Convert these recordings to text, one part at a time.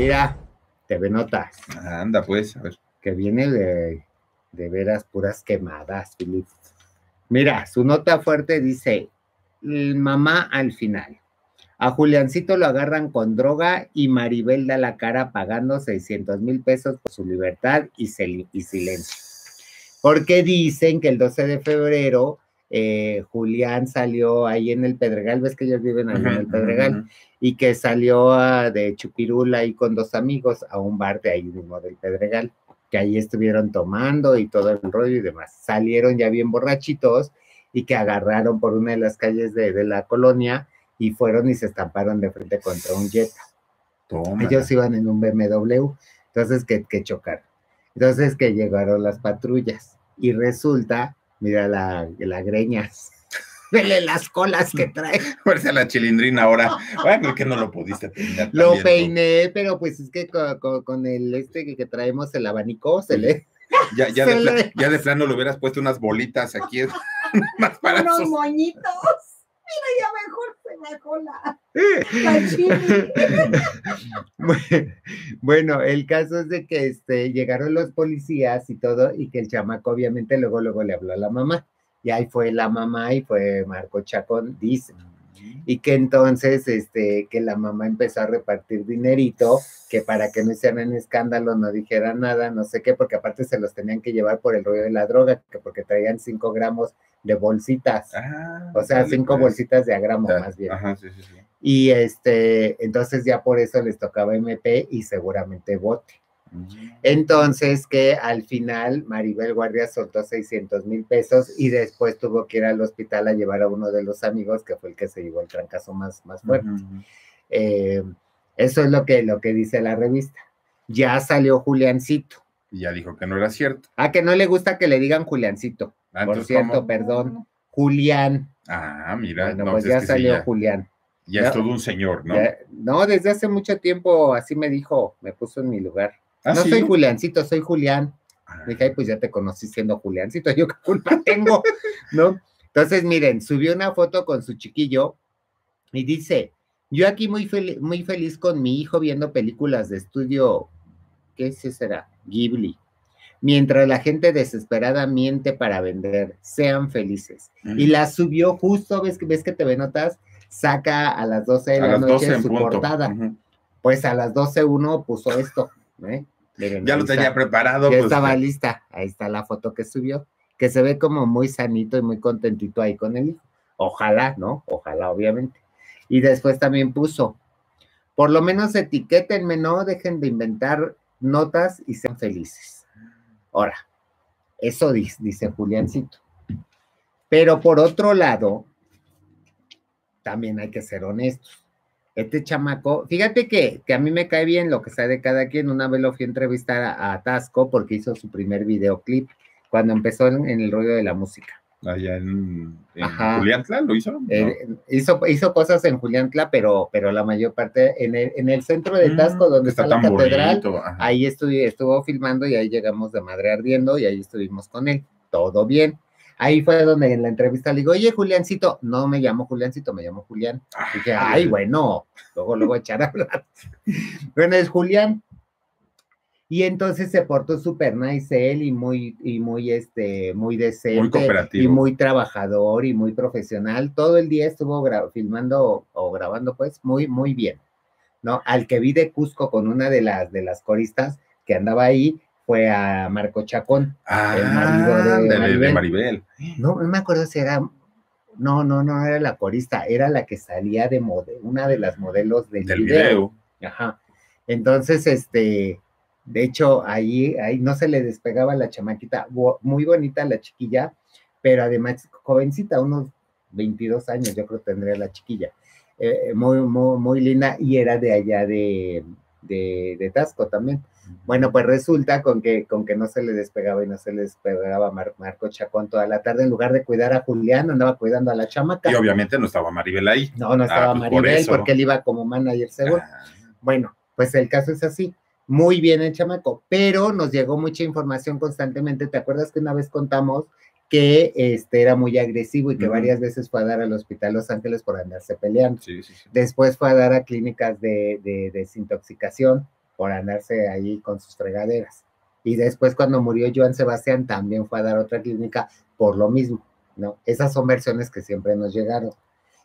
Mira, TV Notas. Anda, pues, a ver. Que viene de, de veras puras quemadas, Filip. Mira, su nota fuerte dice, mamá al final. A Juliancito lo agarran con droga y Maribel da la cara pagando 600 mil pesos por su libertad y, y silencio. Porque dicen que el 12 de febrero eh, Julián salió ahí en el Pedregal, ves que ellos viven ahí en el Pedregal, y que salió de Chupirula ahí con dos amigos a un bar de ahí mismo del Pedregal, que ahí estuvieron tomando y todo el rollo y demás. Salieron ya bien borrachitos y que agarraron por una de las calles de, la colonia y fueron y se estamparon de frente contra un Jetta. Ellos iban en un BMW, entonces que, que chocaron. Entonces que llegaron las patrullas y resulta Mira la, la greña. Vele las colas que trae. Parece la chilindrina ahora. Bueno, que no lo pudiste peinar. Lo peiné, pero pues es que con, el este que, traemos el abanico se le. Ya, ya, de, ya de plano le hubieras puesto unas bolitas aquí. más para Unos moñitos. Mira, ya mejor bueno, el caso es de que este, llegaron los policías y todo, y que el chamaco obviamente luego, luego le habló a la mamá. Y ahí fue la mamá y fue Marco Chacón, dice. Y que entonces, este, que la mamá empezó a repartir dinerito, que para que no hicieran escándalo, no dijeran nada, no sé qué, porque aparte se los tenían que llevar por el rollo de la droga, que porque traían cinco gramos de bolsitas. Ah, o sea, cinco pues. bolsitas de agramo más bien. Y este, entonces ya por eso les tocaba MP y seguramente bote. Mm. Entonces que al final Maribel Guardia soltó 600 mil pesos y después tuvo que ir al hospital a llevar a uno de los amigos que fue el que se llevó el trancazo más, más fuerte. Eh, eso es lo que, lo que dice la revista. Ya salió Juliancito. Y ya dijo que no era cierto. A que no le gusta que le digan Juliancito. Ah, Por cierto, perdón. Julián. Ah, mira. Bueno, pues, pues ya salió Julián. Ya, es todo un señor, ¿no? no, desde hace mucho tiempo así me dijo, me puso en mi lugar. ¿Ah, no soy Juliancito, soy Julián. Ah. Dije, pues ya te conocí siendo Juliancito, yo qué culpa tengo, ¿no? Entonces, miren, subió una foto con su chiquillo y dice, yo aquí muy, muy feliz con mi hijo viendo películas de estudio, ¿qué será? Ghibli mientras la gente desesperada miente para vender, sean felices. Y la subió justo, ves que ves que te notas, saca a las 12 de la noche su portada. Pues a las 12 uno puso esto, ¿eh? ya lo tenía preparado. Ya pues, estaba lista. Ahí está la foto que subió, que se ve como muy sanito y muy contentito ahí con el hijo. Ojalá, ¿no? Ojalá, obviamente. Y después también puso, por lo menos etiquétenme, no dejen de inventar notas y sean felices. Ahora, eso dice, dice Juliancito. Pero por otro lado, también hay que ser honestos. Este chamaco, fíjate que, a mí me cae bien lo que sabe de cada quien. Una vez lo fui a entrevistar a, Tasco porque hizo su primer videoclip cuando empezó en el rollo de la música allá en, en Tla, lo hizo. Eh, hizo. hizo. cosas en Tla, pero, pero la mayor parte en el, en el centro de mm, Tasco, donde está, la catedral, ahí estuvo filmando y ahí llegamos de madre ardiendo y ahí estuvimos con él. Todo bien. Ahí fue donde en la entrevista le digo, oye, Juliancito, no me llamo Juliancito, me llamo Julián. Y dije, ay, bueno, luego, luego echar a hablar. bueno, es Julián. Y entonces se portó súper nice él y muy, y muy, este, muy decente. Y muy trabajador y muy profesional. Todo el día estuvo filmando o grabando, pues, muy, muy bien. ¿No? Al que vi de Cusco con una de las, de las coristas que andaba ahí, fue a Marco Chacón, ah, el marido de, Maribel. No, no me acuerdo si era, no, no, no era la corista, era la que salía de modelo, una de las modelos del, video. video. Ajá. Entonces, este, de hecho, ahí, ahí no se le despegaba la chamaquita, muy bonita la chiquilla, pero además jovencita, unos 22 años, yo creo tendría la chiquilla. Eh, muy, muy, muy, linda y era de allá de, de, Tasco también. Bueno, pues resulta con que, con que no se le despegaba y no se le despegaba Marco Chacón toda la tarde, en lugar de cuidar a Julián, andaba cuidando a la chamaca. Y obviamente no estaba Maribel ahí. No, no estaba ah, pues Maribel porque él iba como manager seguro. Ah. Bueno, pues el caso es así muy bien el chamaco, pero nos llegó mucha información constantemente. ¿Te acuerdas que una vez contamos que este era muy agresivo y que varias veces fue a dar al Hospital Los Ángeles por andarse peleando? Después fue a dar a clínicas de, desintoxicación por andarse ahí con sus fregaderas. Y después cuando murió Joan Sebastián también fue a dar otra clínica por lo mismo, ¿no? Esas son versiones que siempre nos llegaron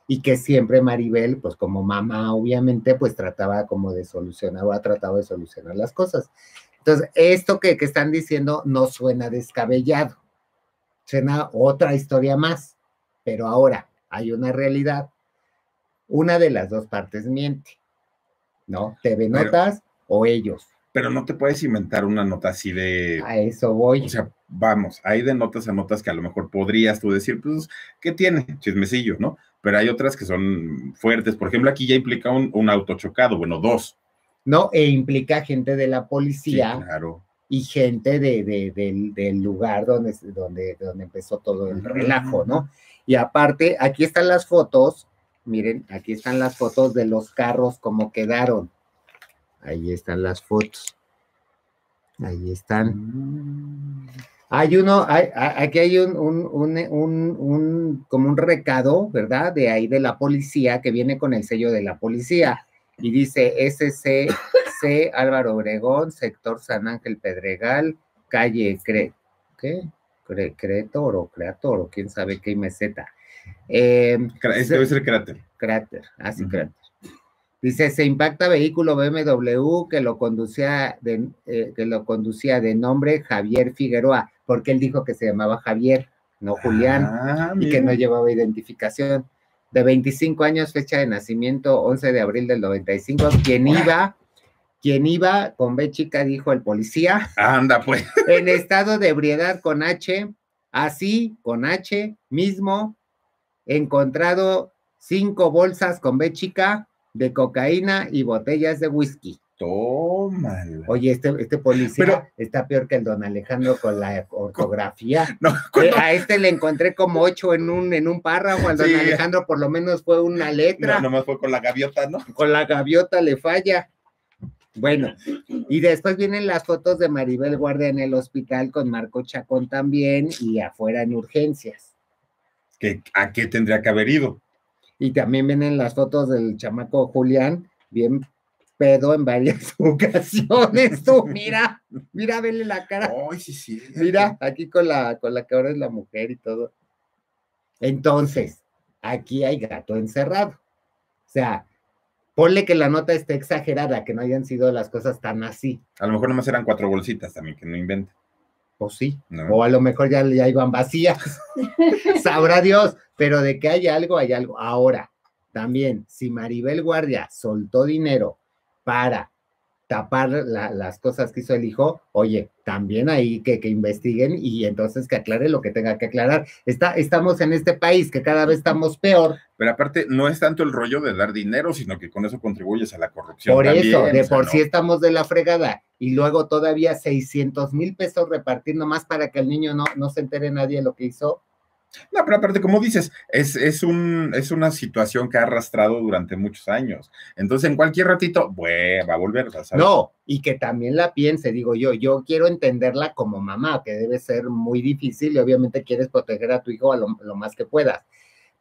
y que siempre Maribel, pues como mamá, obviamente, pues trataba como de solucionar o ha tratado de solucionar las cosas. Entonces, esto que, que están diciendo no suena descabellado, suena otra historia más, pero ahora hay una realidad. Una de las dos partes miente, ¿no? TV Notas o ellos. Pero no te puedes inventar una nota así de... A eso voy. O sea, vamos, hay de notas a notas que a lo mejor podrías tú decir, pues, ¿qué tiene? Chismecillo, ¿no? Pero hay otras que son fuertes. Por ejemplo, aquí ya implica un, un auto chocado, bueno, dos. No, e implica gente de la policía. Sí, claro. y gente de, de- del, del lugar donde, donde, donde empezó todo el relajo, ¿no? Y aparte, aquí están las fotos, miren, aquí están las fotos de los carros como quedaron. Ahí están las fotos. Ahí están. Hay uno, hay, aquí hay un, un, un, un- un- como un recado, ¿verdad? De ahí de la policía que viene con el sello de la policía y dice SCC Álvaro Obregón, sector San Ángel Pedregal, calle Cre, ¿qué? Cre, Cretor o Creator o quién sabe qué meseta. Eh, Cra- Este debe ser cráter. cráter, así Ujú. cráter. Dice, se impacta vehículo BMW que lo conducía de, eh, que lo conducía de nombre Javier Figueroa, porque él dijo que se llamaba Javier, no Julián, Ah, y que no llevaba identificación. De 25 años, fecha de nacimiento, 11 de abril del 95, quien iba, quien iba con B chica, dijo el policía, Anda, pues. en estado de ebriedad con H, así, con H, mismo, encontrado cinco bolsas con B chica de cocaína y botellas de whisky. Tómala. Oye, este, este policía Pero- está peor que el don Alejandro con la ortografía. No, Eh, a este le encontré como ocho en un, en un párrafo, al don Sí. Alejandro por lo menos fue una letra, no, nomás fue con la gaviota, ¿no? con la gaviota le falla. Bueno, y después vienen las fotos de Maribel Guardia en el hospital con Marco Chacón también y afuera en urgencias. que ¿A qué tendría que haber ido? Y también vienen las fotos del chamaco Julián, bien pedo en varias ocasiones. Tú, mira, mira, vele la cara. Ay, sí, sí. Mira, aquí con la, con la que ahora es la mujer y todo. Entonces, aquí hay gato encerrado. O sea, ponle que la nota esté exagerada, que no hayan sido las cosas tan así. A lo mejor nomás eran cuatro bolsitas también, que no inventen. O sí. ¿no? O a lo mejor ya, ya iban vacías. Sabrá Dios. Pero de que hay algo, hay algo. Ahora, también, si Maribel Guardia soltó dinero para tapar la- las cosas que hizo el hijo, oye, también ahí que, que investiguen y entonces que aclare lo que tenga que aclarar. Está, estamos en este país que cada vez estamos peor. Pero aparte, no es tanto el rollo de dar dinero, sino que con eso contribuyes a la corrupción. Por también, eso, de sea, por no. sí estamos de la fregada. Y luego todavía 600 mil pesos repartir nomás para que el niño no, no se entere nadie de lo que hizo. No, pero aparte, como dices, es, es, un, es una situación que ha arrastrado durante muchos años. Entonces, en cualquier ratito, bueno, va a volver. ¿sabes? No, y que también la piense, digo yo, yo quiero entenderla como mamá, que debe ser muy difícil y obviamente quieres proteger a tu hijo a lo, lo más que puedas,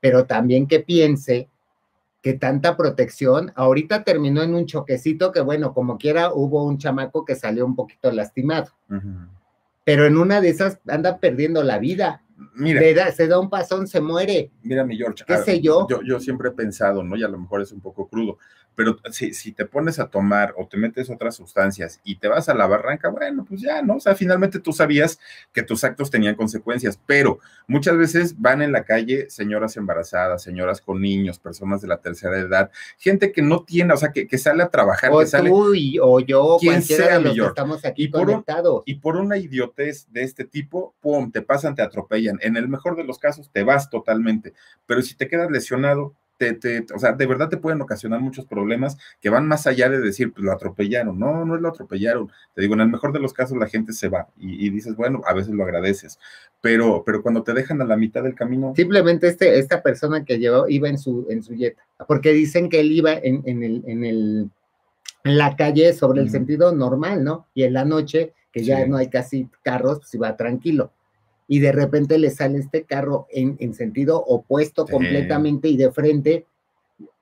pero también que piense que tanta protección, ahorita terminó en un choquecito que bueno, como quiera, hubo un chamaco que salió un poquito lastimado, pero en una de esas anda perdiendo la vida, Mira, Le da- se da un pasón, se muere. mira, mi George. ¿Qué a- sé yo? yo? Yo siempre he pensado, ¿no? Y a lo mejor es un poco crudo, pero si, si te pones a tomar o te metes otras sustancias y te vas a la barranca, bueno, pues ya, ¿no? O sea, finalmente tú sabías que tus actos tenían consecuencias, pero muchas veces van en la calle señoras embarazadas, señoras con niños, personas de la tercera edad, gente que no tiene, o sea, que, que sale a trabajar, O que sale. tú y, o yo, Quien sea, de los que estamos aquí Y por un-. Y por una idiotez de este tipo, pum, te pasan, te atropellan. En el mejor de los casos, te vas totalmente. Pero si te quedas lesionado, te, te- o sea, de verdad te pueden ocasionar muchos problemas que van más allá de decir, pues lo atropellaron. No, no lo atropellaron. Te digo, en el mejor de los casos, la gente se va y, y dices, bueno, a veces lo agradeces. Pero, pero cuando te dejan a la mitad del camino, Simplemente este, esta persona que llevó iba en su, en su yeta, porque dicen que él iba en, en el, en el, en la calle sobre el sentido normal, ¿no? Y en la noche, que ya Sí. no hay casi carros, pues iba tranquilo. Y de repente le sale este carro en, en sentido opuesto Sí. completamente y de frente.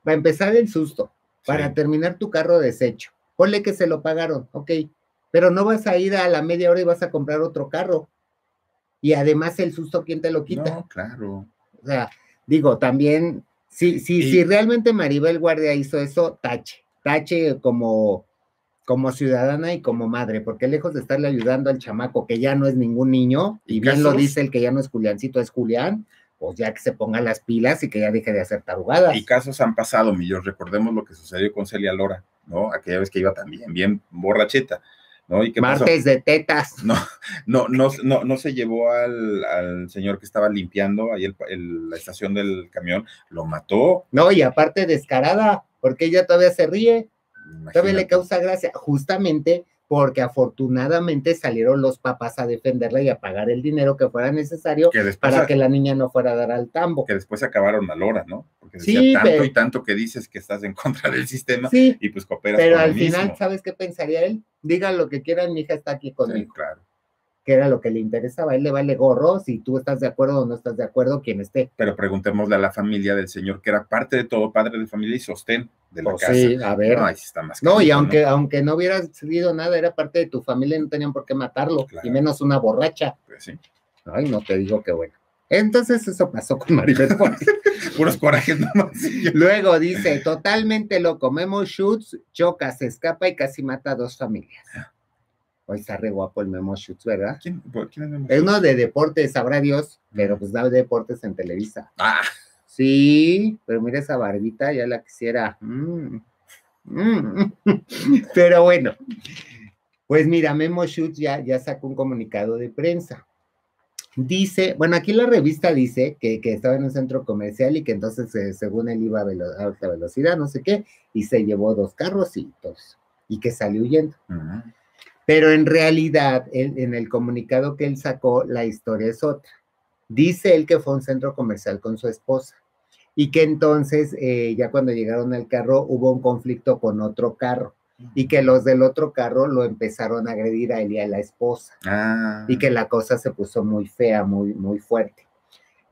Va a empezar el susto, para Sí. terminar tu carro deshecho. ponle que se lo pagaron, ok, pero no vas a ir a la media hora y vas a comprar otro carro. Y además el susto, ¿quién te lo quita? No, claro. O sea, digo, también, si, si, Y- si realmente Maribel Guardia hizo eso, tache, tache como, como ciudadana y como madre, porque lejos de estarle ayudando al chamaco, que ya no es ningún niño, y ¿Y bien lo dice el que ya no es Juliancito, es Julián, pues ya que se ponga las pilas y que ya deje de hacer tarugadas. Y casos han pasado, millos. Recordemos lo que sucedió con Celia Lora, ¿no? Aquella vez que iba también bien borracheta, ¿no? ¿Y qué pasó? Martes de tetas. No, no, no, no, no se llevó al, al señor que estaba limpiando ahí el- el- la estación del camión, lo mató. No, y aparte descarada, porque ella todavía se ríe, todavía le imagínate. causa gracia, justamente porque afortunadamente salieron los papás a defenderla y a pagar el dinero que fuera necesario que para que la niña no fuera a dar al tambo. que después acabaron a Lora, ¿no? Porque decía Sí, tanto pero- y tanto que dices que estás en contra del sistema Sí, y pues cooperas pero con al final, mismo. ¿sabes qué pensaría él? Digan lo que quieran, mi hija está aquí Sí, conmigo, claro. Que era lo que le interesaba. A él le vale gorro si tú estás de acuerdo o no estás de acuerdo, quien esté. Pero preguntémosle a la familia del señor, que era parte de todo, padre de familia y sostén de la Pues casa. sí, a ver. No, ahí está más No, y aunque, aunque no hubiera sucedido nada, era parte de tu familia, no tenían por qué matarlo, Claro. y menos una borracha. Pues sí. Ay, no te digo que bueno. Entonces eso pasó con Maribel. Puros corajes nomás. Luego dice, totalmente loco, Memo Schutz choca, se escapa y casi mata a dos familias. Hoy está re guapo el Memo Schutz, ¿verdad? ¿Quién, por- quién es Memo? Es uno de deportes, sabrá Dios, pero pues da deportes en Televisa. Ah, Sí, pero mira esa barbita, ya la quisiera. Mm, mm. Pero bueno, pues mira, Memo Schutz ya, ya sacó un comunicado de prensa. Dice, bueno, aquí la revista dice que, que estaba en un centro comercial y que entonces, eh, según él, iba a, velo- a alta velocidad, no sé qué, y se llevó dos carrocitos y que salió huyendo. ujú. Pero en realidad, él- en el comunicado que él sacó, la historia es otra. Dice él que fue a un centro comercial con su esposa y que entonces, eh, ya cuando llegaron al carro, hubo un conflicto con otro carro y que los del otro carro lo empezaron a agredir a él y a la esposa Ah, y que la cosa se puso muy fea, muy, muy fuerte.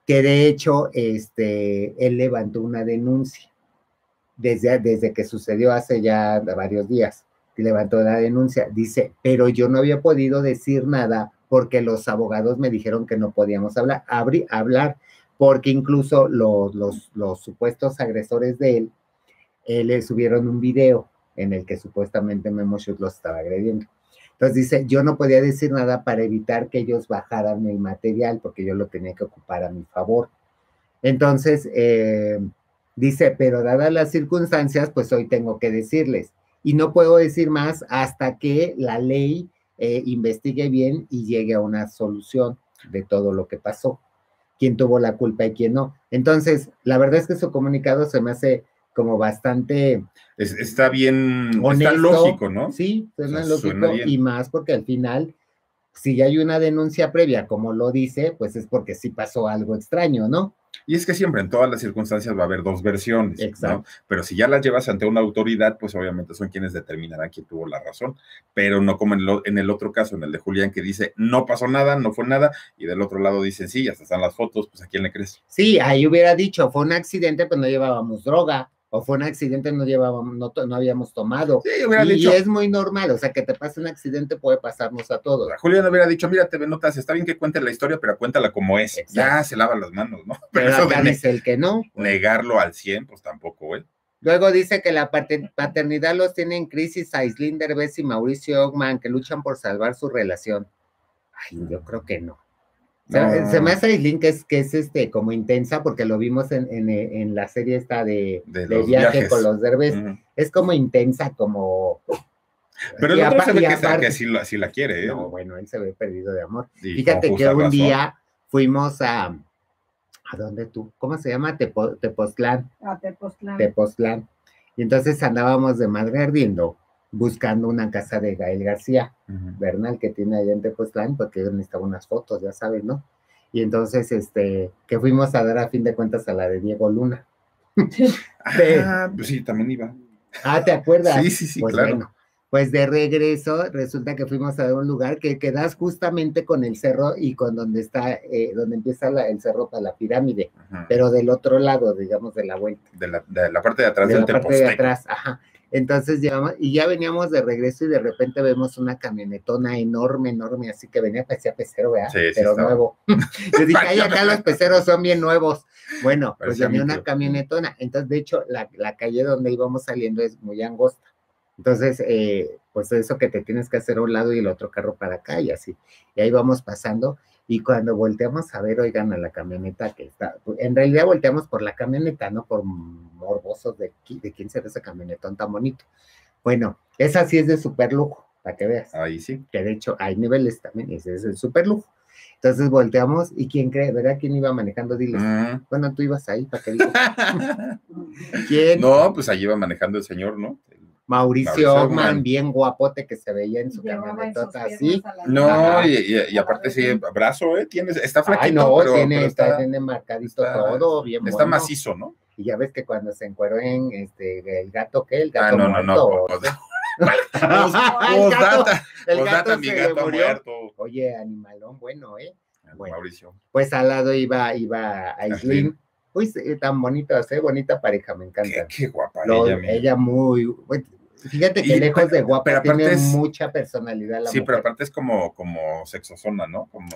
Que de hecho, este, él levantó una denuncia desde, desde que sucedió hace ya varios días. Levantó la denuncia. Dice, pero yo no había podido decir nada porque los abogados me dijeron que no podíamos hablar, hablar porque incluso los, los, supuestos agresores de él eh, le subieron un video en el que supuestamente Memo Schutz los estaba agrediendo. Entonces dice, yo no podía decir nada para evitar que ellos bajaran el material porque yo lo tenía que ocupar a mi favor. Entonces, eh, dice, pero dadas las circunstancias, pues hoy tengo que decirles. Y no puedo decir más hasta que la ley eh, investigue bien y llegue a una solución de todo lo que pasó. Quién tuvo la culpa y quién no. Entonces, la verdad es que su comunicado se me hace como bastante es- está bien, honesto. está lógico, ¿no? Sí, suena O sea, lógico suena y más porque al final, si ya hay una denuncia previa, como lo dice, pues es porque sí pasó algo extraño, ¿no? Y es que siempre en todas las circunstancias va a haber dos versiones, ¿no? Exacto. Pero si ya las llevas ante una autoridad, pues obviamente son quienes determinarán quién tuvo la razón, pero no como en, lo- en el otro caso, en el de Julián, que dice, no pasó nada, no fue nada, y del otro lado dicen, sí, hasta están las fotos, pues a quién le crees. Sí, ahí hubiera dicho, fue un accidente, pues no llevábamos droga, o fue un accidente, no llevábamos, no, no habíamos tomado. Sí, hubiera Y, dicho, es muy normal, o sea, que te pase un accidente puede pasarnos a todos. Julián hubiera dicho, mira, te notas, está bien que cuente la historia, pero cuéntala como es. Exacto. Ya se lava las manos, ¿no? Pero, Pero eso acá de ne- dice el que no. negarlo al 100, pues tampoco, ¿eh? Luego dice que la pater- paternidad los tiene en crisis Aislinn Derbez y Mauricio Ogman, que luchan por salvar su relación. Ay, yo creo que no. O sea, No. Se me hace Aislinn que es, que es este, como intensa, porque lo vimos en, en, en la serie esta de, De de los viaje viajes. con los Derbez. Ujú. Es como intensa, como... Pero el otro se ve que, aparte- que sí, la, sí la quiere, ¿eh? No, bueno, él se ve perdido de amor. Y Fíjate que un razón. día fuimos a... ¿A dónde tú? ¿Cómo se llama? Tepo- Tepoztlán. A Tepoztlán. Tepoztlán. Y entonces andábamos de madre ardiendo buscando una casa de Gael García. Bernal que tiene allá en Tepoztlán, porque yo necesitaba unas fotos, ya sabes, ¿no? Y entonces, este, que fuimos a dar a fin de cuentas a la de Diego Luna. Ah, pues sí, también iba. Ah, ¿te acuerdas? Sí, sí, sí, pues claro. bueno, pues de regreso resulta que fuimos a un lugar que quedas justamente con el cerro y con donde está, eh, donde empieza la- el cerro para la pirámide, pero del otro lado, digamos, de la vuelta. de, la, de la parte de atrás de del la parte de atrás, ajá. Entonces llegamos y ya veníamos de regreso y de repente vemos una camionetona enorme, enorme, así que venía, parecía pecero, ¿verdad? Sí, sí, Pero estaba. nuevo. Yo dije, ay, acá los peceros son bien nuevos. Bueno, pues venía una camionetona. Entonces, de hecho, la, la calle donde íbamos saliendo es muy angosta. Entonces, eh, pues eso que te tienes que hacer a un lado y el otro carro para acá y así. Y ahí vamos pasando. Y cuando volteamos a ver, oigan, a la camioneta que está, en realidad volteamos por la camioneta, no por morbosos de, de quién será ese camionetón tan bonito. Bueno, esa sí es de super lujo, para que veas Ahí sí. que de hecho hay niveles también, y ese es el super lujo. Entonces volteamos y quién cree, ¿verdad? ¿Quién iba manejando? Diles. Mm. Bueno, tú ibas ahí, ¿para qué digo? ¿Quién? No, pues allí iba manejando el señor, ¿no? Mauricio Ockman. bien guapote que se veía en su camionetota así. a No, y, y- y aparte sí, brazo, ¿eh? Tienes, está flaquito, Ay, no, pero, tiene, pero está, está, tiene marcadito está- todo, bien está bueno. macizo, ¿no? Y ya ves que cuando se encueró en este, el gato, ¿qué? El Ah, gato no, no, no. muerto. pues, el gato, el gato mi se gato murió. muerto. Oye, animalón, bueno, ¿eh? Bueno. Mauricio. Pues al lado iba, iba Aislinn. Uy, tan bonita, ¿eh? bonita pareja, me encanta. qué guapa Lo- ella, ella muy, fíjate que Y- lejos pero- de guapa pero aparte tiene es- mucha personalidad la Sí, pero aparte es como, como sexosona, ¿no? Como.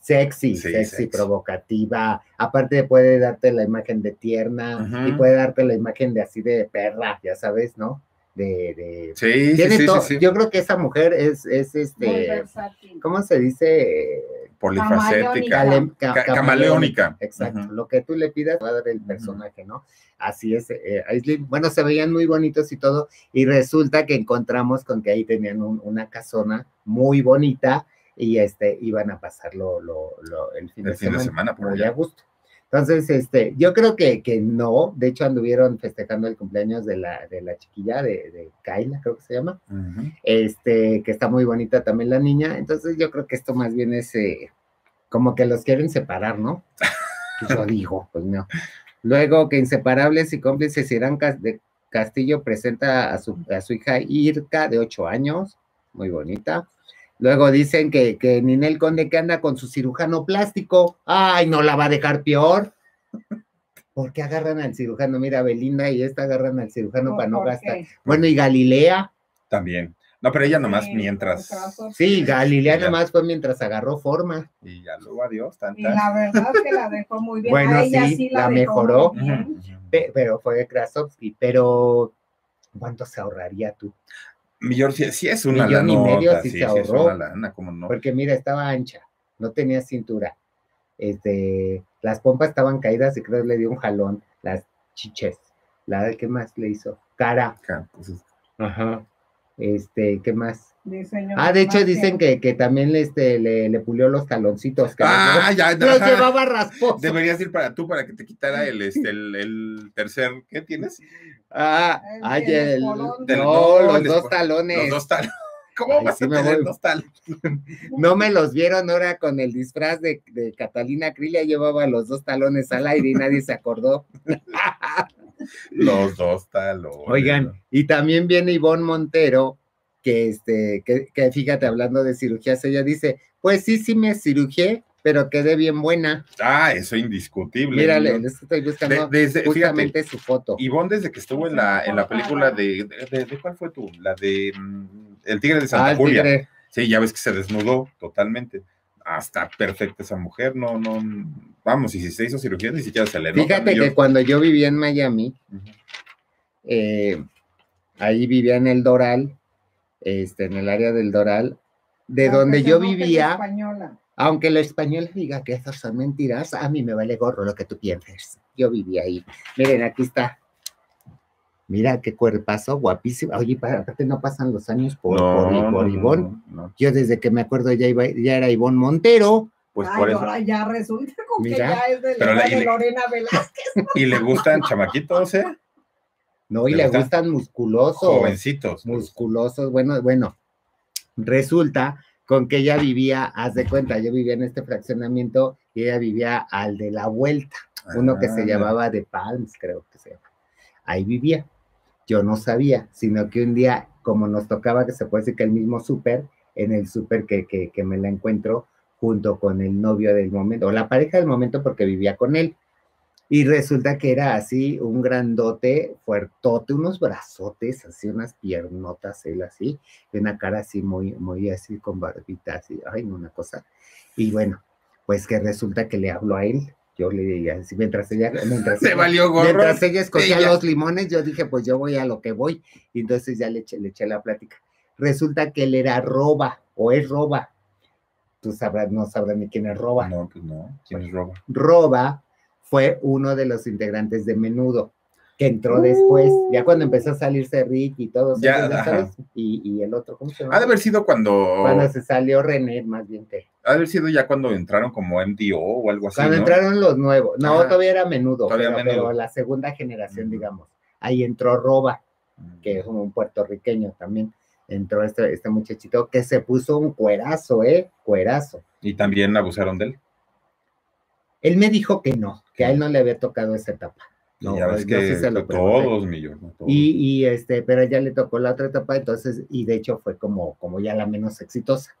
Sexy, Sí, sexy, sexy. provocativa. Aparte puede darte la imagen de tierna y puede darte la imagen de así de perra, ya sabes, ¿no? De, de Sí, sí, tiene sí, todo. sí, sí. Yo creo que esa mujer es, es Muy este, versátil. ¿cómo se dice? Polifacética. Calem- ca- Ca- camaleónica. Exacto. Lo que tú le pidas va a dar el personaje, ¿no? Así es. eh, bueno, se veían muy bonitos y todo, y resulta que encontramos con que ahí tenían un- una casona muy bonita y este iban a pasarlo lo, lo- el fin, El de, fin de semana, semana por muy allá. a gusto. Entonces, este, yo creo que, que no, de hecho anduvieron festejando el cumpleaños de la, de la chiquilla, de, de Kaila, creo que se llama, este, que está muy bonita también la niña, entonces yo creo que esto más bien es eh, como que los quieren separar, ¿no? Yo digo, pues no. Luego que Inseparables y Cómplices Irán de Castillo presenta a su, a su hija Irka de 8 años, muy bonita. Luego dicen que, que Ninel Conde que anda con su cirujano plástico, ay, no la va a dejar peor. ¿Por qué agarran al cirujano? Mira, Belinda y esta agarran al cirujano para no ¿Por gastar. qué? Bueno, y Galilea, También. No, pero ella nomás Sí, mientras. Sí, Galilea Ya. nomás fue mientras agarró forma. Y ya luego adiós, tan, Y la verdad es que la dejó muy bien. Bueno, A ella sí, sí, la dejó mejoró. muy bien. Ujú. Pe- Pero fue Krasovsky. Pero, ¿cuánto se ahorraría tú? Millón, sí, sí es una Millón y lana. medio sí se sí ahorró. una lana, ¿cómo no? Porque mira, estaba ancha, no tenía cintura. Este, las pompas estaban caídas y creo que le dio un jalón. Las chiches. La, ¿Qué más le hizo? Cara. Pues, es- Ajá. Este, ¿qué más? Diseño Ah, de hecho dicen que, que también le, este, le, le pulió los taloncitos. Ah, ya, llevaba- los llevaba rasposos. Deberías ir para tú para que te quitara el, este, el, el tercer, ¿qué tienes? Ah, El ay, el, no, no, los dos talones. Los dos talones. ¿Cómo Ay, vas sí a me tener voy. dos talones? No me los vieron ahora con el disfraz de, de Catalina Krill, llevaba los dos talones al aire y nadie se acordó. Los dos talones. Oigan, y también viene Ivonne Montero, que este, que, que fíjate, hablando de cirugías, ella dice, pues sí, sí me cirugié, pero quedé bien buena. Ah, eso indiscutible. Mírale, ¿no? les estoy buscando De- desde- fíjate, justamente su foto. Ivonne desde que estuvo en la, en la película de, de, ¿cuál fue tú? La de mm, El Tigre de Santa Ah, Julia. tigre. Sí, ya ves que se desnudó totalmente. Está perfecta esa mujer, no, no, vamos, y si se hizo cirugía ni siquiera se le nota. Fíjate Yo- que cuando yo vivía en Miami, eh, ahí vivía en el Doral, este, en el área del Doral, de Aunque donde yo vivía, española. aunque lo español diga que esas son mentiras, a mí me vale gorro lo que tú pienses. Yo vivía ahí. Miren, aquí está. Mira qué cuerpazo, guapísimo. Oye, pa- aparte no pasan los años por, por, No, por no, Ivonne. no, no. Yo desde que me acuerdo ya, iba, ya era Ivonne Montero. Pues Ay, por eso. ahora ya resulta con Mira, que ya es de, pero la de le- Lorena Velázquez. Y le gustan chamaquitos, ¿eh? No, y ¿Le le gustan? gustan musculosos. Jovencitos. musculosos. Bueno, bueno, resulta con que ella vivía, haz de cuenta, yo vivía en este fraccionamiento y ella vivía al de la vuelta, uno que se Ah, llamaba The Palms, creo que se llama. Ahí vivía. Yo no sabía, sino que un día, como nos tocaba, que se puede decir que el mismo súper, en el súper que, que, que me la encuentro junto con el novio del momento, o la pareja del momento porque vivía con él. Y resulta que era así, un grandote, fuertote, unos brazotes, así, unas piernotas, él así, y una cara así muy, muy así, con barbita, así, ay, una cosa. Y bueno, pues que resulta que le hablo a él, yo le dije, así, mientras ella, mientras Se ella- valió gorro. Mientras ella escogía Ella. los limones, yo dije, pues yo voy a lo que voy. Y entonces ya le eché, le eché la plática. Resulta que él era roba, o es roba. Tú sabrás, no sabrás ni quién es roba. No, pues no. ¿Quién es Roba? Roba fue uno de los integrantes de Menudo, que entró después, ya cuando empezó a salirse Rick y todos Ya, ellos, ¿ya ajá. sabes? Y, y el otro, ¿cómo se llama? Ha de haber sido cuando. Cuando se salió René, más bien que. Ha de haber sido ya cuando entraron como MDO o algo así. Cuando ¿no? entraron los nuevos, no, Ajá. todavía era Menudo, Todavía pero, Menudo. pero la segunda generación, digamos. Ahí entró Roba, que es un puertorriqueño también. Entró este, este muchachito que se puso un cuerazo, ¿eh? Cuerazo. Y también abusaron de él. Él me dijo que no, que a él no le había tocado esa etapa. Y No, ya ves yo sí que se lo pregunté. todos, millones. ¿no? Todos. Y, y, este, pero ya le tocó la otra etapa, entonces, y de hecho fue como, como ya la menos exitosa.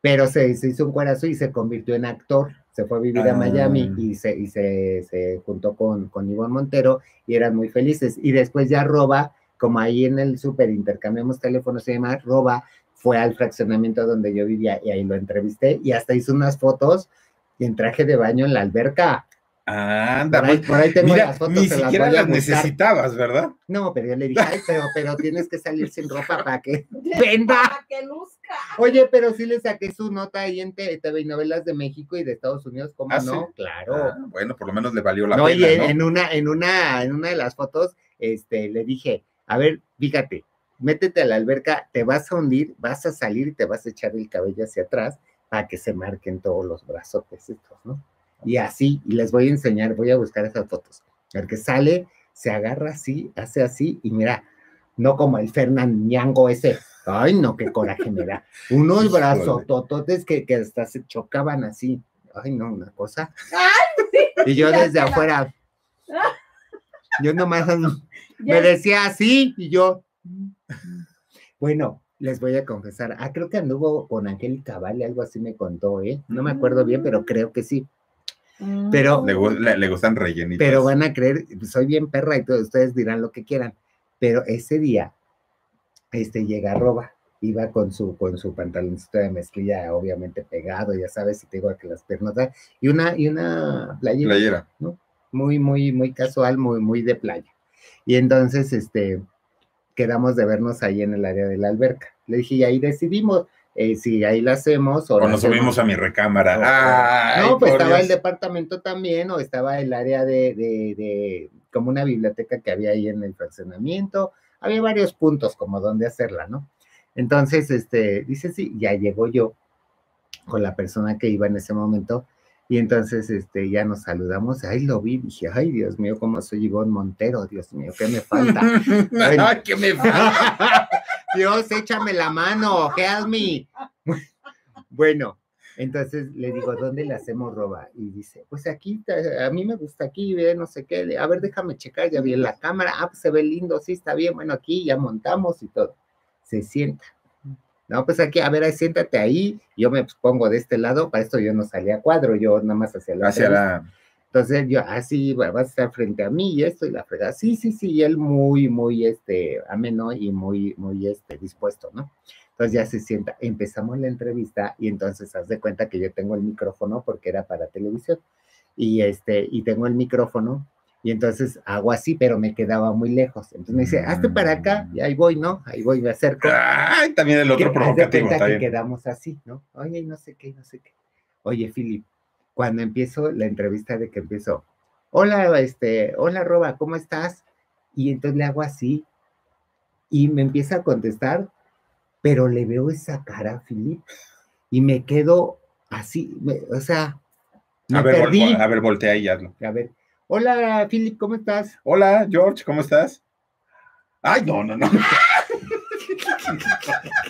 Pero se, se hizo un cuerazo y se convirtió en actor. Se fue a vivir a Ah. Miami y se, y se, se juntó con, con Ivonne Montero y eran muy felices. Y después ya Roba, como ahí en el súper intercambiamos teléfonos y demás, Roba fue al fraccionamiento donde yo vivía y ahí lo entrevisté y hasta hizo unas fotos en traje de baño en la alberca. Anda, Por ahí, por ahí tengo mira, las fotos, ni las siquiera las buscar. necesitabas, ¿verdad? No, pero yo le dije, ay, pero, pero tienes que salir sin ropa para que venda. Para que luzca. Oye, pero sí le saqué su nota ahí en TV y novelas de México y de Estados Unidos, ¿cómo ¿Ah, no? sí? Claro. Ah, bueno, por lo menos le valió la no, y pena, en, ¿no? en una, en una, en una de las fotos, este, le dije, a ver, fíjate, métete a la alberca, te vas a hundir, vas a salir y te vas a echar el cabello hacia atrás para que se marquen todos los brazotes estos, ¿no? Y así, y les voy a enseñar, voy a buscar esas fotos. El que sale, se agarra así, hace así, y mira, no como el Fernand Ñango ese. Ay, no, qué coraje me da. Unos Híjole. brazos tototes que, que hasta se chocaban así. Ay, no, una cosa. Ay, Y yo desde afuera, yo nomás me decía así y yo. Bueno, les voy a confesar. Ah, creo que anduvo con Angélica Vale, algo así me contó, ¿eh? No me acuerdo bien, pero creo que sí. Pero- Le, gu- le- le gustan rellenitos. Pero van a creer, soy bien perra y todos ustedes dirán lo que quieran. Pero ese día, este llega Roba, iba con su, con su pantaloncito de mezclilla, obviamente pegado, ya sabes, y te digo que las piernas, y una, y una playera Playera. muy, muy, muy casual, muy, muy de playa. Y entonces, este, quedamos de vernos ahí en el área de la alberca. Le dije, y ahí decidimos eh, si ahí la hacemos o, nos hacemos- subimos a mi recámara. o- o- Ay, no, pues estaba el departamento también, o estaba el área de, de, de, como una biblioteca que había ahí en el fraccionamiento. Había varios puntos como donde hacerla, ¿no? Entonces, este, dice, sí, ya llegó yo con la persona que iba en ese momento, y entonces, este, ya nos saludamos, ay, lo vi, dije, ay, Dios mío, cómo soy Ivonne Montero, Dios mío, ¿qué me falta? Ay, ¿qué me falta? Dios, échame la mano, help me. Bueno, entonces le digo, ¿dónde le hacemos roba? Y dice, pues aquí, a mí me gusta aquí, ve, no sé qué. A ver, déjame checar, ya vi en la cámara, ah, pues se ve lindo, sí, está bien, bueno, aquí ya montamos y todo. Se sienta. No, pues aquí, a ver, ahí, siéntate ahí, yo me pongo de este lado, para esto yo no salía a cuadro, yo nada más hacia la Hacia la. Entonces yo, así, vas a estar frente a mí y esto y la fregada. Sí, sí, sí, y él muy, muy, este, ameno y muy, muy, este, dispuesto, ¿no? Entonces ya se sienta, empezamos la entrevista y entonces haz de cuenta que yo tengo el micrófono porque era para televisión y este, y tengo el micrófono y entonces hago así, pero me quedaba muy lejos. Entonces me dice, hazte para acá y ahí voy, ¿no? Ahí voy, me acerco. Ay, también el Que otro haz de provocativo. cuenta que quedamos así, ¿no? Oye, no sé qué, no sé qué. Oye, Philip, cuando empiezo la entrevista de que empiezo, hola, este, hola, Roba, ¿cómo estás? Y entonces le hago así y me empieza a contestar, pero le veo esa cara a Philip y me quedo así, me- o sea, me A ver, perdí. a ver, voltea y hazlo. A ver, hola, Philip, ¿cómo estás? Hola, George, ¿cómo estás? Ay, no, no, no.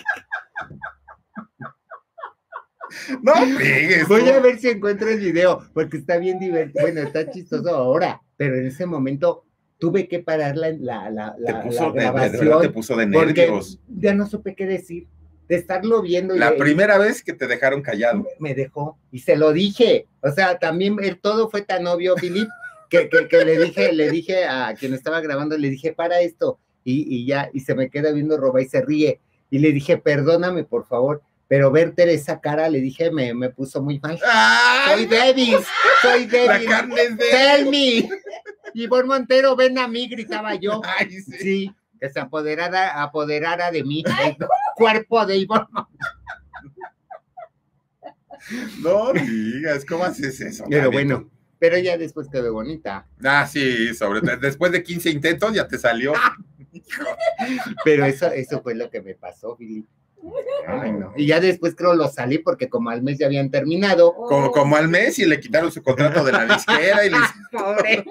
No pegues. Voy a ver si encuentro el video, porque está bien divertido. Bueno, está chistoso ahora, pero en ese momento tuve que parar la, la, la, Te puso de, de- de grabación verdad te puso de nervios. ya no supe qué decir. De estarlo viendo La y primera vez que te dejaron callado. me dejó y se lo dije. O sea, también el todo fue tan obvio, Filip, que, que, que le dije, le dije a quien estaba grabando, le dije, para esto, y, y ya, y se me queda viendo Roba y se ríe. Y le dije, perdóname, por favor, pero verte esa cara, le dije, me, me puso muy mal. Soy ¡Ay! débil, soy La débil. carne es de. Tell me. Ivonne Montero, ven a mí, gritaba yo. Ay, sí. Sí, que se apoderara, apoderara de mí, el cuerpo de Ivonne. No digas, ¿cómo haces eso? Pero bueno, pero ya después quedó bonita. Ah, sí, sobre todo. Después de 15 intentos ya te salió. Pero eso, eso fue lo que me pasó, Billy. Ay, no. Y ya después creo lo salí porque como al mes ya habían terminado. Como, como al mes y le quitaron su contrato de la disquera y le Pobre.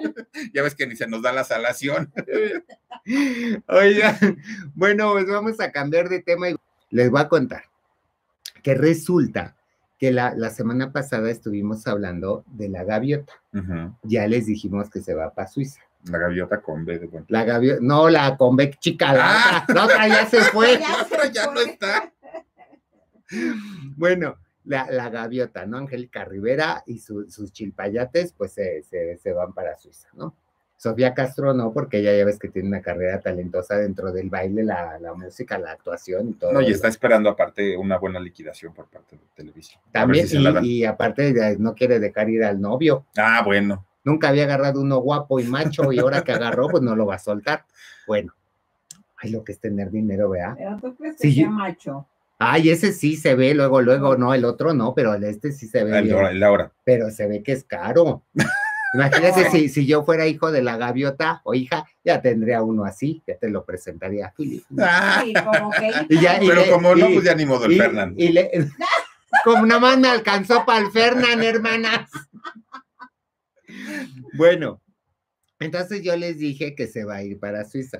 ya ves que ni se nos da la salación. Oigan, bueno, pues vamos a cambiar de tema y les voy a contar que resulta que la, la semana pasada estuvimos hablando de la gaviota. Ya les dijimos que se va para Suiza. La gaviota con B de bueno. La gaviota, no, la Convec chica, la, Ah. otra, la otra ya se fue. Se Otra ya no está. Bueno, la, la gaviota, ¿no? Angélica Rivera y su- sus chilpayates, pues se, se- se van para Suiza, ¿no? Sofía Castro no, porque ella ya ves que tiene una carrera talentosa dentro del baile, la, la música, la actuación y todo. No, y está esperando aparte una buena liquidación por parte de televisión. A ver También, si la y, y aparte no quiere dejar ir al novio. Ah, bueno. Nunca había agarrado uno guapo y macho y ahora que agarró, pues no lo va a soltar. Bueno, ay, lo que es tener dinero, ¿vea? Pero tú crees Sí, que sea yo- macho. Ay, ese sí se ve, luego, luego, no, el otro no, pero el este sí se ve El bien. Laura- pero se ve que es caro. Imagínate si, si yo fuera hijo de la gaviota o hija, ya tendría uno así, ya te lo presentaría a Philip. Ah, Sí, como que. Y ya- y pero le- como no, y- pues ya ni modo el Fernán. y le- como nada más me alcanzó para el Fernán, hermanas. Bueno, entonces yo les dije que se va a ir para Suiza.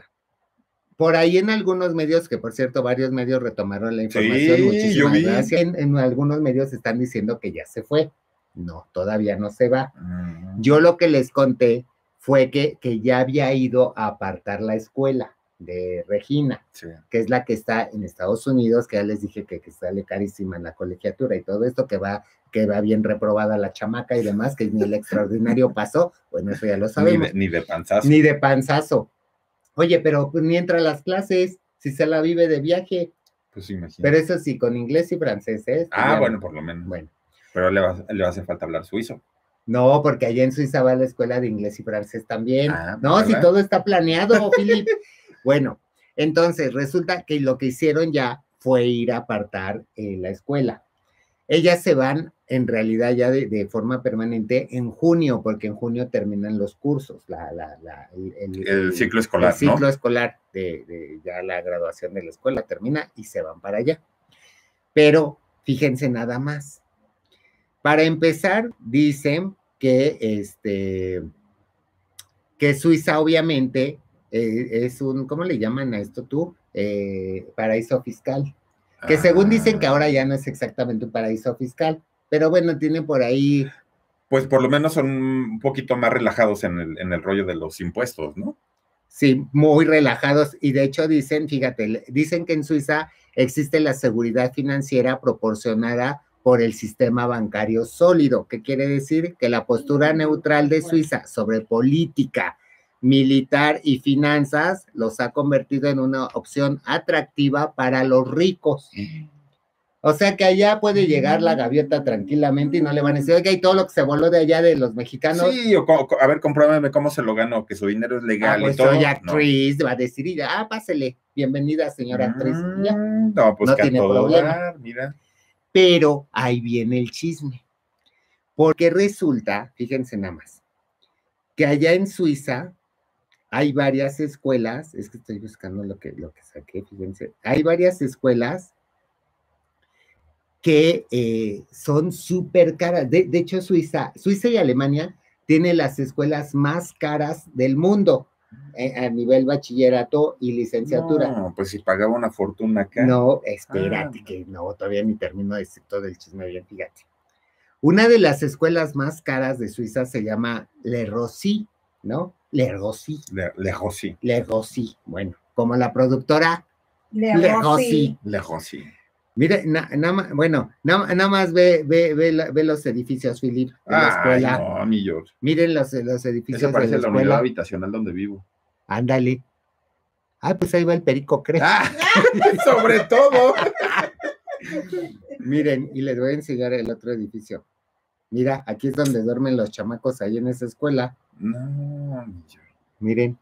Por ahí en algunos medios, que por cierto, varios medios retomaron la información, Sí, muchísimas gracias. En, en algunos medios están diciendo que ya se fue. No, todavía no se va. Mm. Yo lo que les conté fue que, que ya había ido a apartar la escuela de Regina, Sí. que es la que está en Estados Unidos, que ya les dije que, que sale carísima en la colegiatura y todo esto, que va, que va bien reprobada la chamaca y demás, que ni el extraordinario pasó, bueno, eso ya lo Ni sabemos, de, ni de panzazo. ni de panzazo. Oye, pero pues, ni entra a las clases, si se la vive de viaje, Pues imagínate. pero eso sí, con inglés y francés, ¿eh? ah, bueno, por lo menos. Bueno. Pero le, va, le hace falta hablar suizo. No, porque allá en Suiza va a la escuela de inglés y francés también. Ah, no, si todo está planeado, Philip. bueno, entonces resulta que lo que hicieron ya fue ir a apartar eh, la escuela. Ellas se van en realidad ya de, de forma permanente en junio, porque en junio terminan los cursos, la, la, la- el, El ciclo escolar, el ciclo ¿no? escolar de, de ya la graduación de la escuela termina y se van para allá. Pero fíjense nada más. Para empezar, dicen que este que Suiza obviamente eh, es un, ¿cómo le llaman a esto tú? Eh, paraíso fiscal. Que según dicen que Ah, ahora ya no es exactamente un paraíso fiscal, pero bueno, tiene por ahí Pues por lo menos son un poquito más relajados en el, en el rollo de los impuestos, ¿no? Sí, muy relajados. Y de hecho dicen, fíjate, dicen que en Suiza existe la seguridad financiera proporcionada por el sistema bancario sólido, que quiere decir que la postura neutral de Suiza sobre política, militar y finanzas los ha convertido en una opción atractiva para los ricos. O sea que allá puede llegar la gaviota tranquilamente y no le van a decir, oiga, y todo lo que se voló de allá de los mexicanos, Sí, o a ver, compruébame cómo se lo ganó, que su dinero es Ah, legal pues y todo. soy No. actriz, va a decir, y ya, ah, pásele, bienvenida señora actriz. ya. Mm, No, pues No que a tiene todo problema. dar, mira. Pero ahí viene el chisme, porque resulta, fíjense nada más, que allá en Suiza hay varias escuelas, es que estoy buscando lo que, lo que saqué, fíjense, hay varias escuelas que eh, son súper caras. De, de hecho, Suiza, Suiza y Alemania tienen las escuelas más caras del mundo eh, a nivel bachillerato y licenciatura. No, pues si pagaba una fortuna acá. No, espérate, Ah. que no, todavía ni termino de decir todo el chisme bien, fíjate. Una de las escuelas más caras de Suiza se llama Le Rossi, ¿no? Le Rossi, Le, lejos sí, Le Rossi. Bueno, como la productora Le Le Rossi. Rossi. lejos sí. Mire, na- nada más, bueno, na- nada más ve, ve, ve, la- ve los edificios, Filip, de la Ay, no, mi George. Miren los, los Eso edificios de parece la la unidad escuela. habitacional donde vivo. Ándale. Ah, pues ahí va el perico, creo. Ah, sobre todo. Miren, y les voy a enseñar el otro edificio. Mira, aquí es donde duermen los chamacos ahí en esa escuela. No. Miren.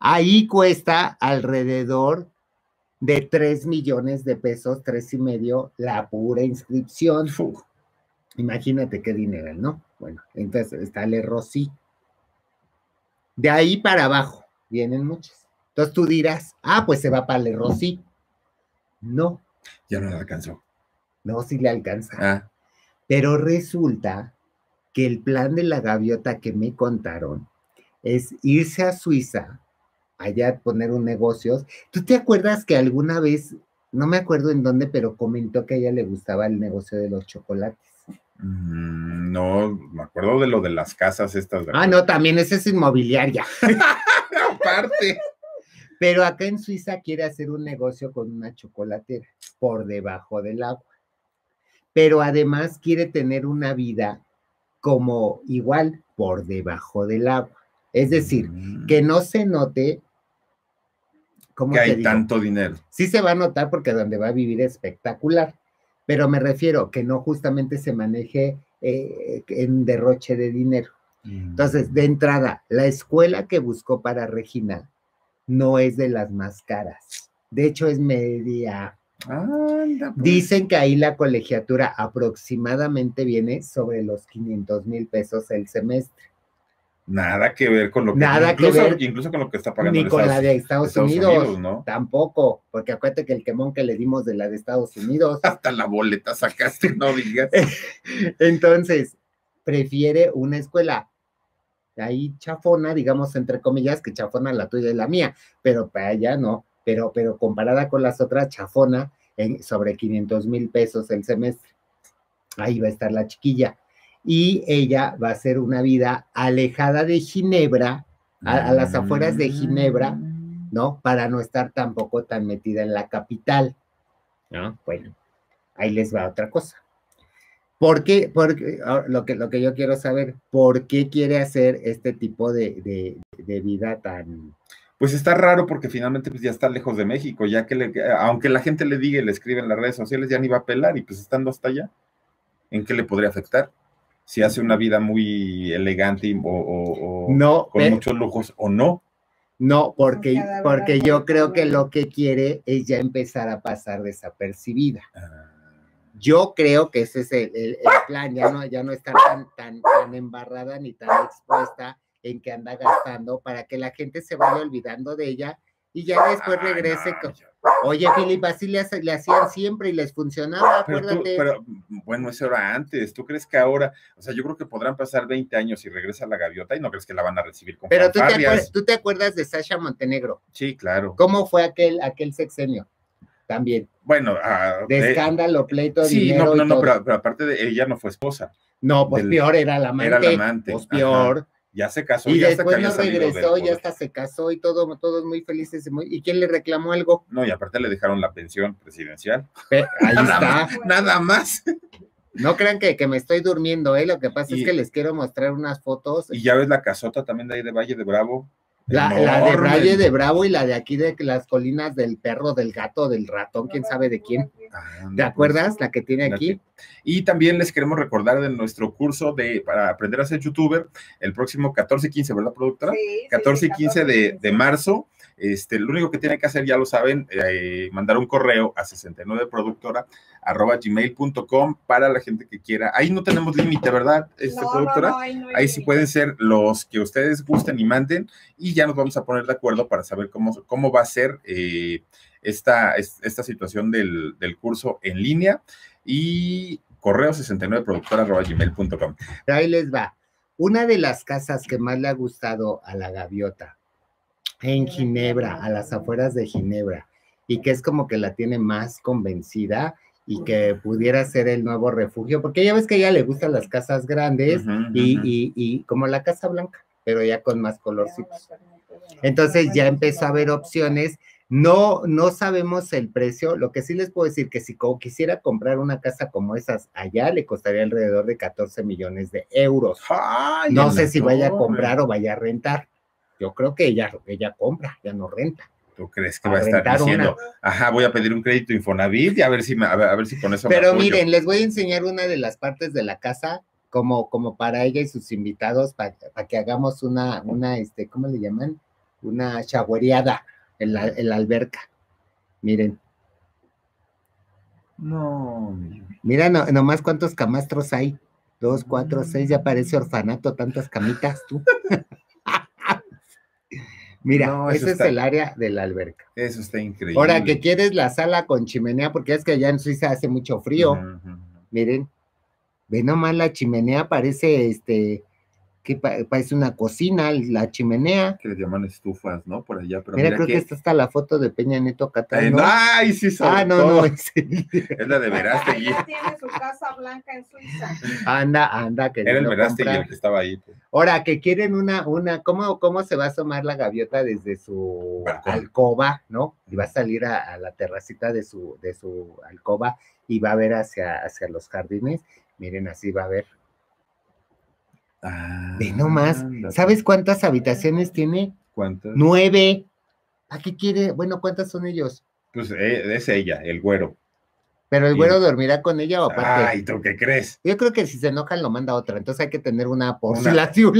Ahí cuesta alrededor de 3 millones de pesos, tres y medio, la pura inscripción. Uf, Imagínate qué dinero, ¿no? Bueno, entonces está Le Rossi. De ahí para abajo vienen muchos. Entonces tú dirás, ah, pues se va para Le Rossi. No, ya no la alcanzó. no, si le alcanza. Ah, Pero resulta que el plan de la gaviota que me contaron es irse a Suiza, allá poner un negocio. ¿Tú te acuerdas que alguna vez, no me acuerdo en dónde, pero comentó que a ella le gustaba el negocio de los chocolates? mm, no, me acuerdo de lo de las casas estas. Ah, no, también esa es inmobiliaria. Aparte. Pero acá en Suiza quiere hacer un negocio con una chocolatera por debajo del agua. Pero además quiere tener una vida como igual por debajo del agua. Es decir, Mm, que no se note ¿cómo que te hay digo? tanto dinero. Sí se va a notar porque donde va a vivir es espectacular, pero me refiero que no justamente se maneje eh, en derroche de dinero. Entonces, de entrada, la escuela que buscó para Regina no es de las más caras. De hecho, es media. Anda, pues. Dicen que ahí la colegiatura aproximadamente viene sobre los 500 mil pesos el semestre, Nada que ver con lo que. Nada que ver. Incluso con lo que está pagando ni con Estados- la de Estados, Estados Unidos. Unidos, ¿no? Tampoco, porque acuérdate que el quemón que le dimos de la de Estados Unidos. Hasta la boleta sacaste, no digas. Entonces, prefiere una escuela ahí chafona, digamos, entre comillas, que chafona la tuya y la mía, pero para allá no, pero, pero comparada con las otras, chafona en, sobre 500 mil pesos el semestre. Ahí va a estar la chiquilla. Y ella va a hacer una vida alejada de Ginebra, a- a las afueras de Ginebra, ¿no? Para no estar tampoco tan metida en la capital. ¿no? Bueno, ahí les va otra cosa. ¿Por qué? Porque, ah, lo, que, lo que yo quiero saber, ¿por qué quiere hacer este tipo de, de- de vida tan... Pues está raro porque finalmente pues ya está lejos de México, ya que le, aunque la gente le diga y le escribe en las redes sociales, ya ni va a pelar y pues estando hasta allá, ¿en qué le podría afectar? Si hace una vida muy elegante y- o, o- o No, con muchos lujos o no. no, porque, porque yo creo que lo que quiere es ya empezar a pasar desapercibida. Ah, Yo creo que ese es el, el- el plan, ya no, ya no estar tan, tan, tan embarrada ni tan expuesta en que anda gastando para que la gente se vaya olvidando de ella y ya después regrese. no, con- yo- Oye, Filipe, así le, hacían siempre y les funcionaba, Pero, tú- acuérdate. pero, bueno, eso era antes. ¿Tú crees que ahora, o sea, yo creo que podrán pasar 20 años y regresa la gaviota y no crees que la van a recibir con Pero tú te, acuerdas, tú te acuerdas de Sasha Montenegro. Sí, claro. ¿Cómo fue aquel, aquel sexenio? También. Bueno, ah, De de- escándalo, pleito, sí, dinero no, y no, no, pero, pero aparte de ella no fue esposa. no, pues del- peor era la amante. era la amante, Pues ajá. Ya se casó Y ya después no regresó, ya hasta se casó y todo, todos muy felices. y muy- ¿Y quién le reclamó algo? No, y aparte le dejaron la pensión presidencial. Pe- Ahí Nada está. Nada más. No crean que, que me estoy durmiendo, ¿eh? Lo que pasa Y- es que les quiero mostrar unas fotos. Y ya ves la casota también de ahí de Valle de Bravo. La, la de. Valle de Bravo y la de aquí de las colinas del perro, del gato, del ratón, quién sabe de quién. Ah, ¿Te no, acuerdas? La que tiene aquí. Y también les queremos recordar de nuestro curso de para aprender a ser youtuber el próximo 14 y 15, ¿verdad, productora? Sí, sí, 14 y 15 de, 14 y de marzo. Este, lo único que tienen que hacer, ya lo saben, eh, mandar un correo a 69productora arroba gmail.com para la gente que quiera. Ahí no tenemos límite, ¿verdad, este, No, productora? no, ahí no hay Ahí sí pueden ser los que ustedes gusten y manden y ya nos vamos a poner de acuerdo para saber cómo, cómo va a ser eh, esta, es- esta situación del, del curso en línea y correo 69productora.gmail.com. Pero ahí les va. Una de las casas que más le ha gustado a la gaviota en Ginebra, a las afueras de Ginebra, y que es como que la tiene más convencida y que pudiera ser el nuevo refugio, porque ya ves que a ella le gustan las casas grandes y, ujú. y- y como la Casa Blanca, pero ya con más colorcitos. Entonces ya empezó a haber opciones No, no sabemos el precio. Lo que sí les puedo decir que si quisiera comprar una casa como esas allá, le costaría alrededor de 14 millones de euros. No sé si vaya a comprar o vaya a rentar. Yo creo que ella, ella compra, ya no renta. ¿Tú crees que a va a estar diciendo, ajá, voy a pedir un crédito Infonavit y a ver si, me- a ver, a ver si con eso me Pero apoyo"? miren, les voy a enseñar una de las partes de la casa, como, como para ella y sus invitados, para que hagamos una, una, este, ¿cómo le llaman? Una chagüereada en la, en la alberca. Miren, No, mi- mira no- nomás cuántos camastros hay. Dos, cuatro, seis, ya parece orfanato, tantas camitas tú. Mira, No, ese está- es el área de la alberca. eso está increíble. Ahora que quieres la sala con chimenea, porque es que allá en Suiza hace mucho frío. Miren, ve nomás la chimenea, parece este, que pa- parece una cocina, la chimenea. Que le llaman estufas, ¿no? Por allá, pero Mira, mira, creo que... que está hasta la foto de Peña Nieto Eh, Catán. no, ¡Ay, sí, sobre Ah, no, todo. no, es- Es la de Verástegui. Tiene su casa blanca en Suiza. anda, anda, que Era el Verástegui el que estaba ahí. pues. Ahora, que quieren una, una, ¿cómo, cómo se va a asomar la gaviota desde su Balcón. alcoba, ¿no? Y va a salir a, a la terracita de su, de su alcoba y va a ver hacia, hacia los jardines. Miren, así va a ver. Ah, Ve nomás. ¿Sabes cuántas habitaciones tiene? cuántas? Nueve. ¿A qué quiere? Bueno, ¿cuántas son ellos? Pues eh, es ella, el güero. Pero el Sí. güero dormirá con ella o aparte. Ay, ¿tú qué crees? Yo creo que si se enojan lo manda otra, entonces hay que tener una por si la. Pero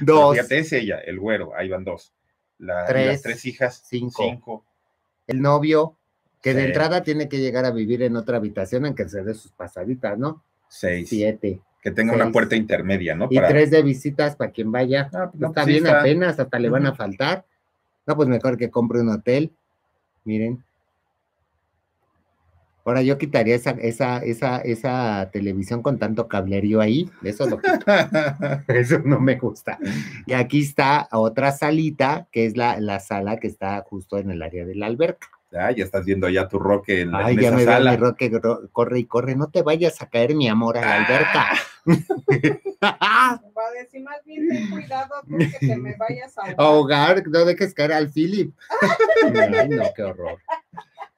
Dos, Fíjate, es ella, el güero. Ahí van dos. La, Tres, las tres hijas. cinco. Cinco. el novio, que de entrada tiene que llegar a vivir en otra habitación, aunque se dé sus pasaditas, ¿no? Seis. Siete. Que tenga una puerta intermedia, ¿no? Y tres de visitas para quien vaya. Ah, pues no, está sí bien está. apenas, hasta le van a faltar. No, pues mejor que compre un hotel. Miren. Ahora yo quitaría esa, esa, esa, esa televisión con tanto cablerío ahí. Eso lo quito. Eso no me gusta. Y aquí está otra salita, que es la, la sala que está justo en el área de la alberca. Ah, ya estás viendo ya tu roque en, Ay, en ya esa me veo sala. mi roque, corre y corre. No te vayas a caer, mi amor, a la alberca. Ah. Va a decir más bien ten cuidado porque te me vayas a ahogar. ahogar, no dejes caer al Philip. Ay, no, qué horror.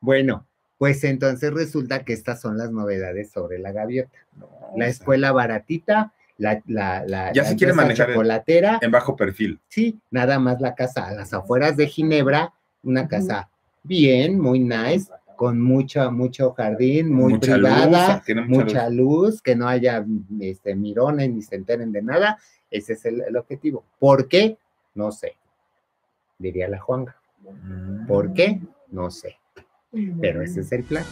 Bueno, pues entonces resulta que estas son las novedades sobre la gaviota. No, La escuela baratita, la, la, la, Ya la se quiere manejar en- chocolatera, En bajo perfil. sí, nada más la casa a las afueras de Ginebra, una casa bien, muy nice, con mucha, mucho jardín, muy Mucha privada, tiene mucha mucha luz, que no haya este, mirones ni se enteren de nada. Ese es el, el objetivo. ¿Por qué? No sé. Diría la Juanga. ¿Por qué? No sé. Pero ese es el plan.